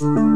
Bye.